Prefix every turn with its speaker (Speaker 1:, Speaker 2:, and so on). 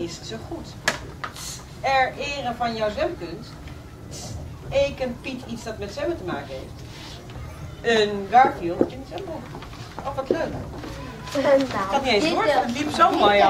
Speaker 1: is ze goed. Er eren van jouw zwemkunst. Eken Piet iets dat met zwemmen te maken heeft. Een Garfield in het zwembad. Oh, wat leuk. Ik had niet eens
Speaker 2: dit
Speaker 1: het liep zo mooi.